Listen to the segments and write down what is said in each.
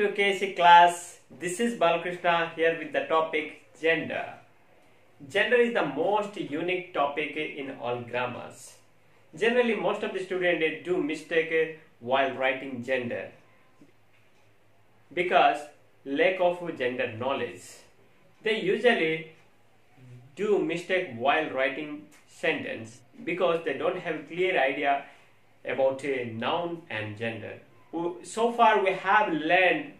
to KEC class. This is Balakrishna here with the topic gender. Gender is the most unique topic in all grammars. Generally, most of the students do mistake while writing gender because lack of gender knowledge. They usually do mistake while writing sentence because they don't have clear idea about a noun and gender. So far we have learned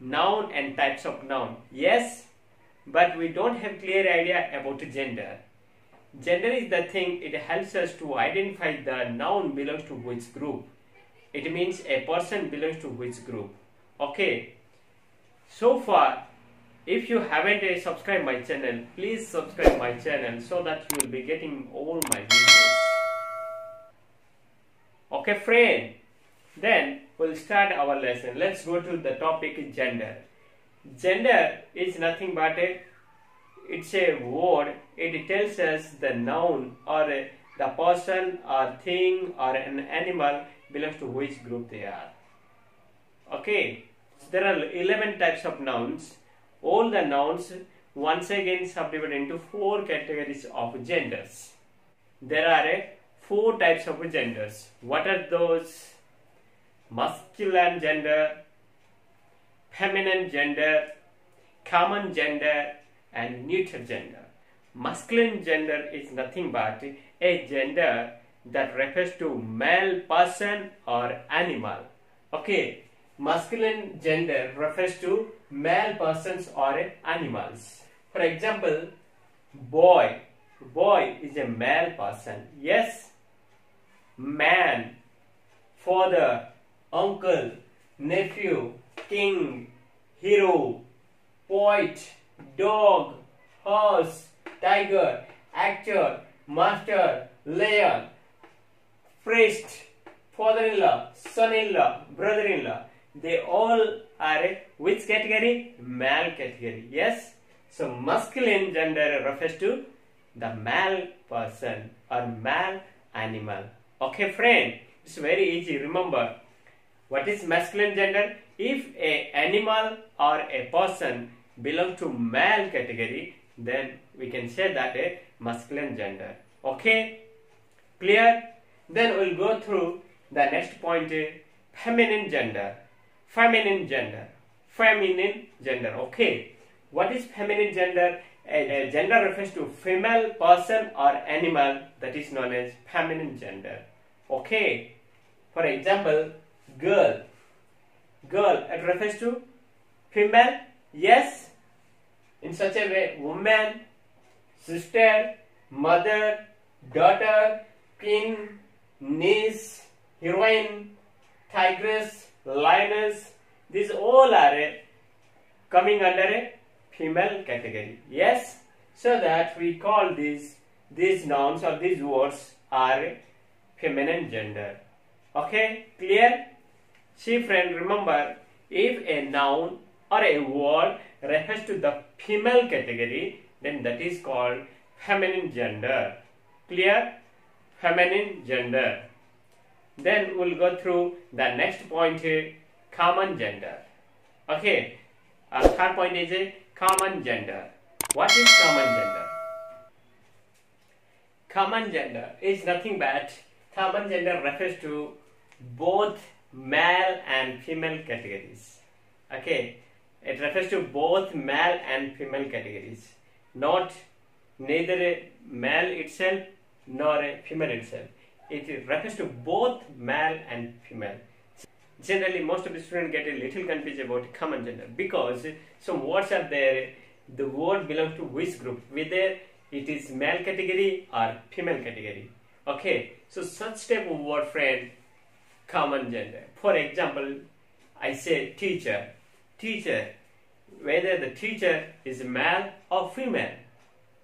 noun and types of noun. Yes, but we don't have clear idea about gender. Gender is the thing it helps us to identify the noun belongs to which group. It means a person belongs to which group. Okay. So far if you haven't uh, subscribed my channel please subscribe my channel so that you will be getting all my videos okay friend then we'll start our lesson let's go to the topic gender gender is nothing but a it's a word it tells us the noun or the person or thing or an animal belongs to which group they are okay there are 11 types of nouns all the nouns once again subdivided into four categories of genders. There are four types of genders. What are those? Masculine gender, feminine gender, common gender and neuter gender. Masculine gender is nothing but a gender that refers to male person or animal. Okay, masculine gender refers to male persons or animals. For example, boy. Boy is a male person. Yes. Man, father, uncle, nephew, king, hero, poet, dog, horse, tiger, actor, master, lion, priest, father-in-law, son-in-law, brother-in-law they all are which category? Male category. Yes. So masculine gender refers to the male person or male animal. Okay friend, it's very easy. Remember, what is masculine gender? If a animal or a person belong to male category, then we can say that a masculine gender. Okay? Clear? Then we'll go through the next point, eh? feminine gender feminine gender feminine gender okay what is feminine gender a, a, gender refers to female person or animal that is known as feminine gender okay for example girl girl it refers to female yes in such a way woman sister mother daughter queen niece heroine tigress lioness, these all are coming under a female category. Yes, so that we call these these nouns or these words are feminine gender. Okay, clear? See friend, remember if a noun or a word refers to the female category, then that is called feminine gender. Clear? Feminine gender. Then we'll go through the next point here, common gender. Okay, our third point is a common gender. What is common gender? Common gender is nothing but common gender refers to both male and female categories. Okay, it refers to both male and female categories, not neither a male itself nor a female itself it refers to both male and female. Generally, most of the students get a little confused about common gender because some words are there, the word belongs to which group, whether it is male category or female category. Okay, so such type of word friend, common gender. For example, I say teacher. Teacher, whether the teacher is male or female.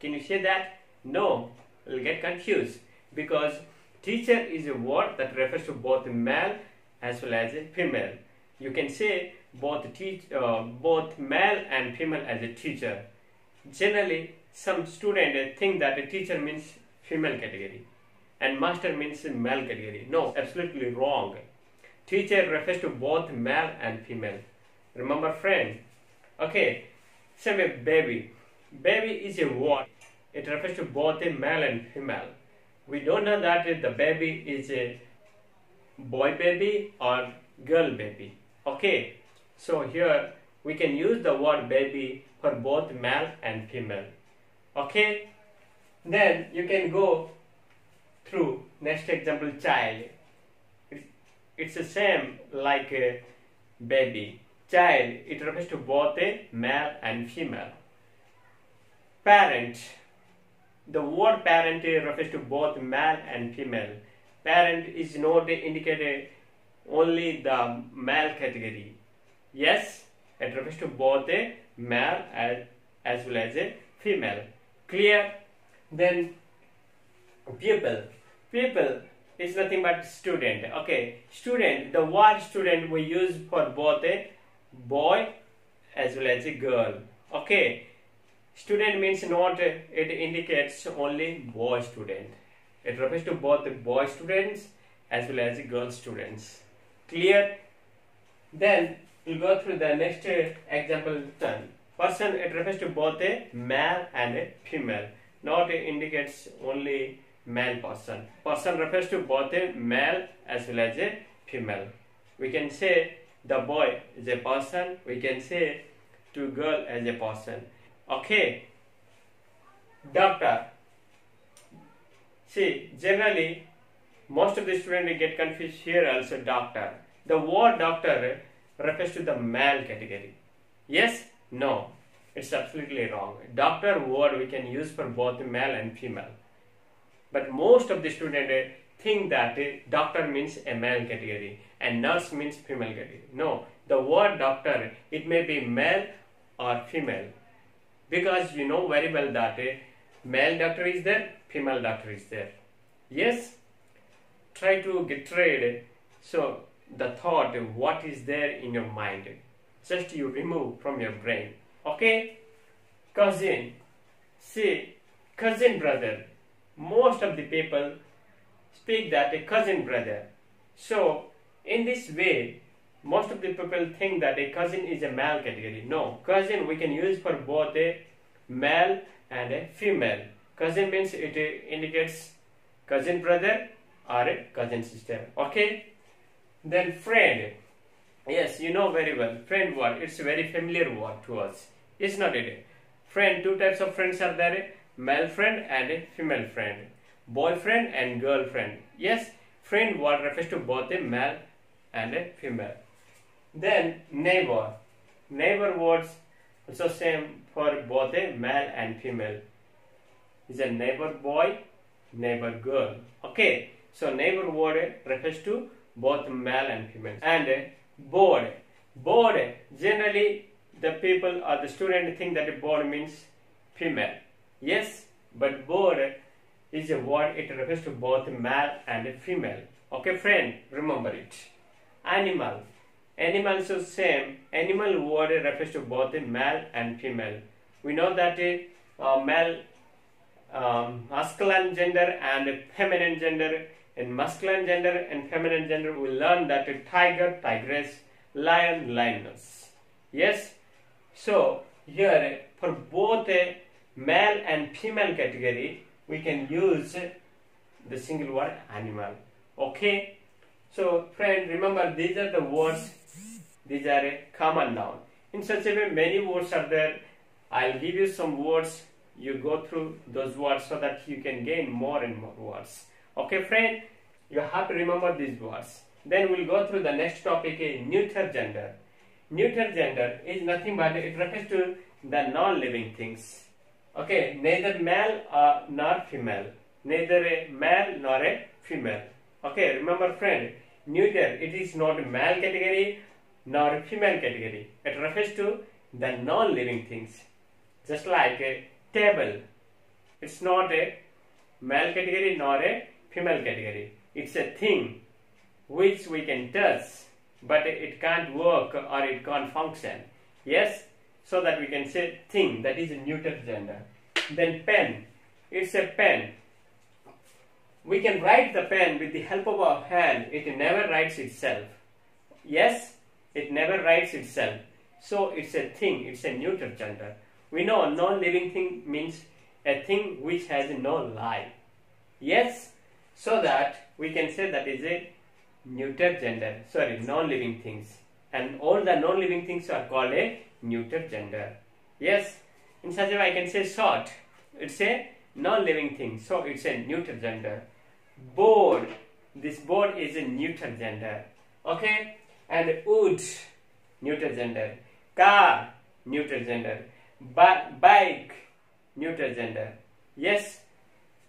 Can you say that? No, you'll get confused because Teacher is a word that refers to both male as well as a female. You can say both teach, uh, both male and female as a teacher. Generally, some students think that a teacher means female category and master means male category. No, absolutely wrong. Teacher refers to both male and female. Remember, friend? Okay, same with baby. Baby is a word. It refers to both a male and female. We don't know that if the baby is a boy baby or girl baby. Okay, so here we can use the word baby for both male and female. Okay, then you can go through next example child. It's, the same like a baby. Child, it refers to both a male and female. Parent, the word parent refers to both male and female. Parent is not indicated only the male category. Yes, it refers to both a male as, as well as a female. Clear? Then pupil. Pupil is nothing but student. Okay, student. The word student we use for both a boy as well as a girl. Okay, student means not it indicates only boy student. It refers to both the boy students as well as the girl students. Clear? Then we'll go through the next example. Person. Person it refers to both a male and a female. Not indicates only male person. Person refers to both a male as well as a female. We can say the boy is a person. We can say to girl as a person. Okay. Doctor. See, generally, most of the students get confused here also doctor. The word doctor refers to the male category. Yes? No. It's absolutely wrong. Doctor word we can use for both male and female. But most of the students uh, think that uh, doctor means a male category and nurse means female category. No, the word doctor, it may be male or female. Because you know very well that uh, male doctor is there, female doctor is there. Yes, try to get rid. So the thought, what is there in your mind, just you remove from your brain. Okay, cousin. See, cousin brother. Most of the people speak that a cousin brother. So in this way, most of the people think that a cousin is a male category. No, cousin we can use for both a male and a female. Cousin means it indicates cousin brother or a cousin sister. Okay. Then friend. Yes, you know very well. Friend word. It's a very familiar word to us. It's not it. Friend. Two types of friends are there. Male friend and a female friend. Boyfriend and girlfriend. Yes, friend word refers to both a male and a female. Then neighbor. Neighbor words also same for both a male and female. Is a neighbor boy, neighbor girl. Okay, so neighbor word refers to both male and female. And board. Board generally the people or the student think that board means female. Yes, but board is a word it refers to both male and female. Okay, friend, remember it. Animal. Animal the same. Animal word refers to both male and female. We know that uh, male um, masculine gender and feminine gender. In masculine gender and feminine gender, we learn that a tiger, tigress, lion, lioness. Yes. So here for both male and female category, we can use the single word animal. Okay. So friend, remember these are the words. These are a common noun. In such a way, many words are there. I'll give you some words. You go through those words so that you can gain more and more words. Okay, friend? You have to remember these words. Then we'll go through the next topic, a neuter gender. Neuter gender is nothing but it refers to the non-living things. Okay, neither male or nor female. Neither a male nor a female. Okay, remember friend, neuter, it is not a male category nor female category. It refers to the non-living things. Just like a table. It's not a male category nor a female category. It's a thing which we can touch but it can't work or it can't function. Yes? So that we can say thing that is a neuter gender. Then pen. It's a pen. We can write the pen with the help of our hand. It never writes itself. Yes? It never writes itself. so it's a thing, it's a neuter gender. We know a non-living thing means a thing which has no life. Yes, so that we can say that is a neuter gender, sorry, non-living things. And all the non-living things are called a neuter gender. Yes, in such a way I can say short, it's a non-living thing, so it's a neuter gender. Board, this board is a neuter gender. Okay, and wood, neuter gender. Car, neuter gender. Ba bike, neuter gender. Yes,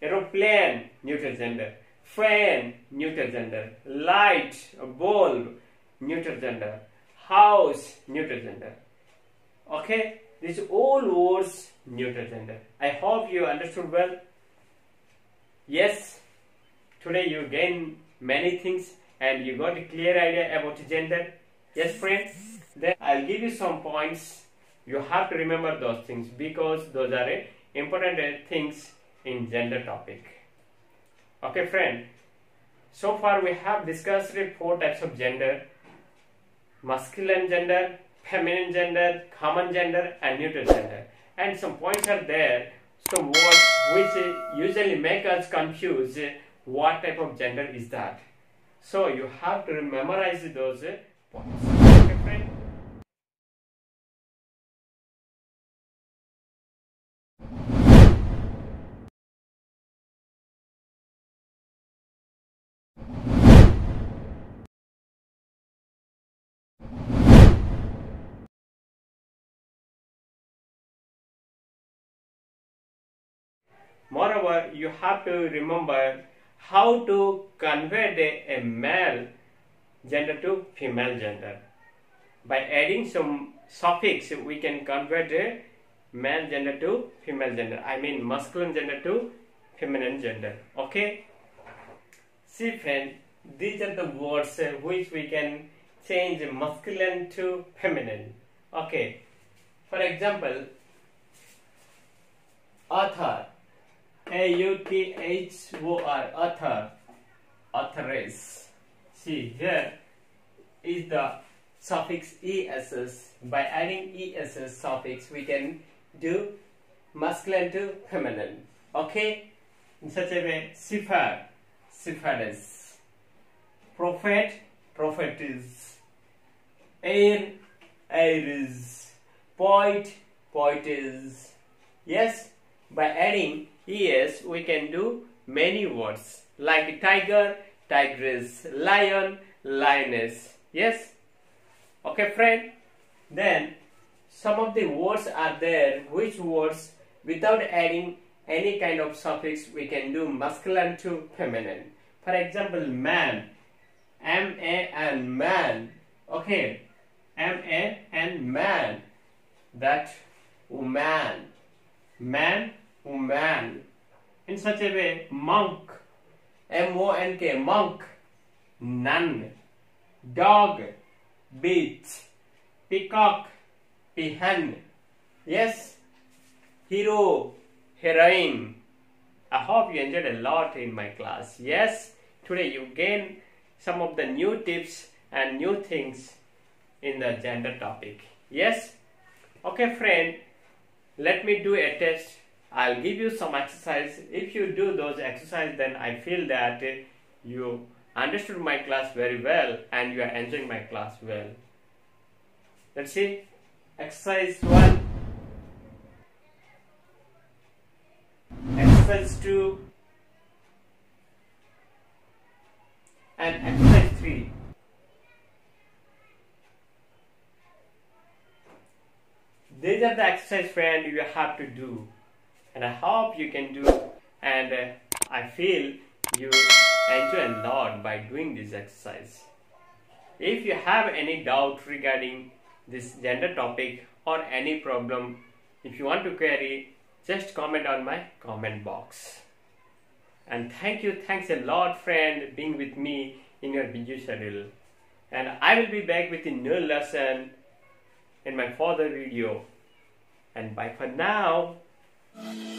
aeroplane, neuter gender. Fan, neuter gender. Light, bulb, neuter gender. House, neuter gender. Okay, these all words neutral gender. I hope you understood well. Yes, today you gain many things and you got a clear idea about gender. Yes, friends. Then I'll give you some points. You have to remember those things because those are uh, important uh, things in gender topic. Okay, friend. So far we have discussed four types of gender: masculine gender, feminine gender, common gender, and neutral gender. And some points are there. Some words which usually make us confuse uh, what type of gender is that. So you have to memorize those points. Moreover, you have to remember how to convert a, male gender to female gender. By adding some suffix, we can convert a male gender to female gender. I mean masculine gender to feminine gender. Okay? See friend, these are the words which we can change masculine to feminine. Okay. For example, author a-U-T-H-O-R, author, authoress. See, here is the suffix ess. By adding ess suffix, we can do masculine to feminine. Okay? In such a way, Sifar, Sifares. Prophet, prophetess. Heir, airs. Poet, poetess. Yes? By adding Yes, we can do many words like tiger, tigress, lion, lioness. Yes? Okay, friend? Then some of the words are there which words without adding any kind of suffix we can do masculine to feminine. For example, man, M-A and man. Okay, M-A and man. That woman. Man man. In such a way, monk, M-O-N-K, monk, nun, dog, beach, peacock, peahen. Yes, hero, heroine. I hope you enjoyed a lot in my class. Yes, today you gain some of the new tips and new things in the gender topic. Yes? Okay, friend, let me do a test I'll give you some exercise. If you do those exercises, then I feel that you understood my class very well and you are enjoying my class well. Let's see. Exercise 1. Exercise 2. And exercise 3. These are the exercise friend you have to do and I hope you can do and uh, I feel you enjoy a lot by doing this exercise. If you have any doubt regarding this gender topic or any problem, if you want to query, just comment on my comment box. And thank you, thanks a lot friend being with me in your busy schedule. And I will be back with a new lesson in my further video. And bye for now. We'll